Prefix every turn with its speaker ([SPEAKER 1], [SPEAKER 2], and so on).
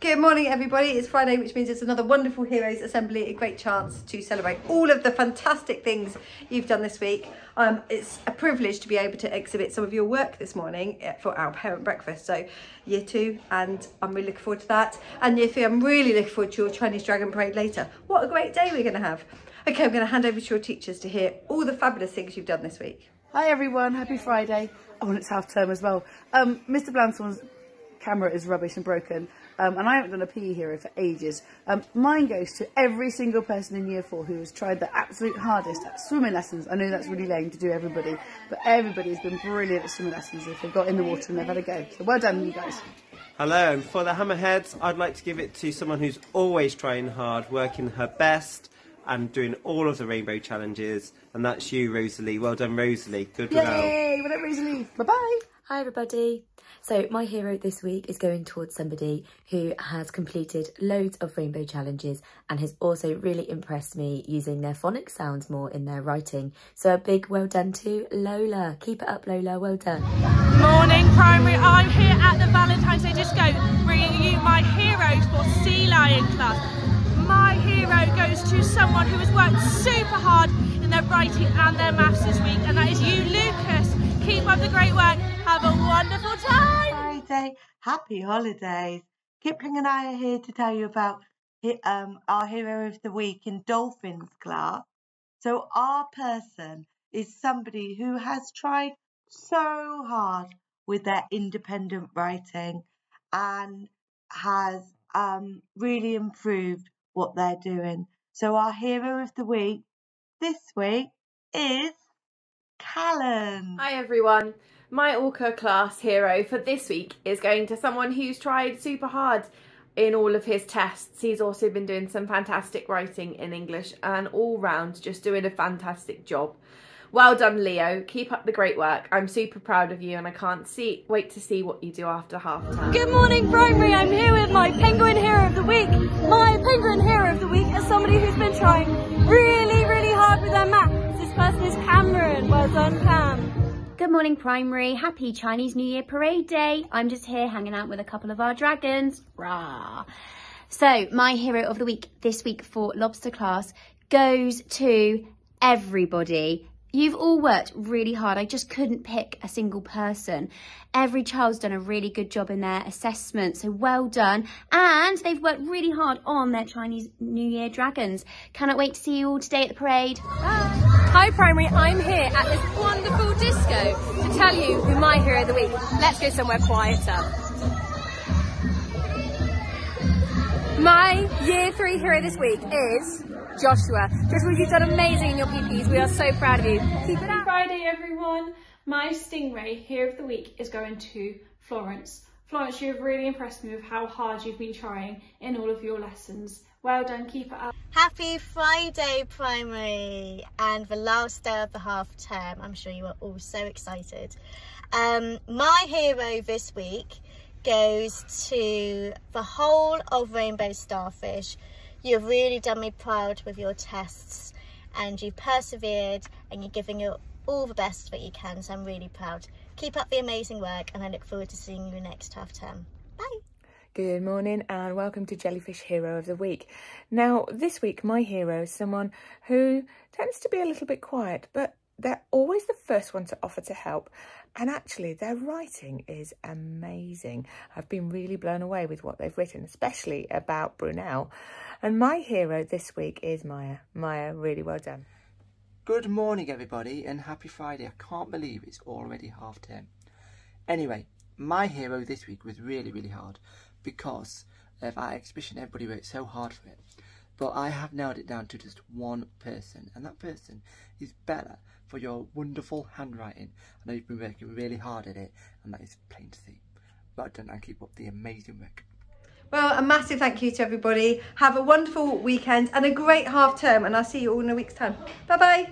[SPEAKER 1] Good morning, everybody. It's Friday, which means it's another wonderful Heroes Assembly, a great chance to celebrate all of the fantastic things you've done this week. Um, it's a privilege to be able to exhibit some of your work this morning eh, for our parent breakfast. So, year two, and I'm really looking forward to that. And year three, I'm really looking forward to your Chinese Dragon Parade later. What a great day we're going to have. Okay, I'm going to hand over to your teachers to hear all the fabulous things you've done this week.
[SPEAKER 2] Hi everyone, happy Friday. Oh, and it's half term as well. Um, Mr. Blanson's camera is rubbish and broken. Um, and I haven't done a PE hero for ages. Um, mine goes to every single person in year four who has tried their absolute hardest at swimming lessons. I know that's really lame to do everybody, but everybody has been brilliant at swimming lessons if they've got in the water and they've had a go. So well done, you guys.
[SPEAKER 3] Hello, and for the Hammerheads, I'd like to give it to someone who's always trying hard, working her best, and doing all of the rainbow challenges, and that's you, Rosalie. Well done, Rosalie. Good
[SPEAKER 2] Yay! Well, well done, Rosalie. Bye bye.
[SPEAKER 4] Hi, everybody. So my hero this week is going towards somebody who has completed loads of rainbow challenges and has also really impressed me using their phonics sounds more in their writing. So a big well done to Lola. Keep it up, Lola. Well done.
[SPEAKER 5] Morning, Primary. I'm here at the Valentine's Day Disco bringing you my heroes for Sea Lion class. Goes to someone who has worked super hard in their writing and their maths this week, and that is you, Lucas. Keep up the great work. Have a wonderful time.
[SPEAKER 6] Friday, happy holidays. Kipling and I are here to tell you about um, our hero of the week in Dolphins class. So, our person is somebody who has tried so hard with their independent writing and has um, really improved what they're doing. So, our hero of the week this week is Callan.
[SPEAKER 7] Hi everyone. My Orca class hero for this week is going to someone who's tried super hard in all of his tests. He's also been doing some fantastic writing in English and all round just doing a fantastic job. Well done, Leo. Keep up the great work. I'm super proud of you and I can't see wait to see what you do after half term.
[SPEAKER 5] Good morning, Primary. I'm here with my Penguin Hero of the Week. My Penguin Hero of the Week is somebody who's been trying really, really hard with their maths. This person is Cameron. Well done, Cam.
[SPEAKER 8] Good morning, Primary. Happy Chinese New Year Parade Day. I'm just here hanging out with a couple of our dragons. Rah. So, my hero of the week this week for lobster class goes to everybody You've all worked really hard. I just couldn't pick a single person. Every child's done a really good job in their assessment, so well done. And they've worked really hard on their Chinese New Year dragons. Cannot wait to see you all today at the parade. Bye.
[SPEAKER 5] Hi Primary, I'm here at this wonderful disco to tell you who my hero of the week. Let's go somewhere quieter. My year three hero this week is Joshua. Joshua, you've done amazing in your PPs. We are so proud of you. Keep it up.
[SPEAKER 9] Friday, everyone. My Stingray Hero of the Week is going to Florence. Florence, you have really impressed me with how hard you've been trying in all of your lessons. Well done, keep it up.
[SPEAKER 10] Happy Friday, Primary, and the last day of the half term. I'm sure you are all so excited. Um, my hero this week goes to the whole of Rainbow Starfish You've really done me proud with your tests and you've persevered and you're giving it all the best that you can. So I'm really proud. Keep up the amazing work and I look forward to seeing you next half term. Bye.
[SPEAKER 11] Good morning and welcome to Jellyfish Hero of the Week. Now, this week my hero is someone who tends to be a little bit quiet, but they're always the first one to offer to help. And actually, their writing is amazing. I've been really blown away with what they've written, especially about Brunel. And my hero this week is Maya. Maya, really well done.
[SPEAKER 12] Good morning, everybody, and happy Friday. I can't believe it's already half term. Anyway, my hero this week was really, really hard because of our exhibition. Everybody worked so hard for it. But I have nailed it down to just one person, and that person is Bella for your wonderful handwriting. I know you've been working really hard at it, and that is plain to see. Well done, and keep up the amazing work.
[SPEAKER 1] Well, a massive thank you to everybody. Have a wonderful weekend and a great half term, and I'll see you all in a week's time. Bye-bye.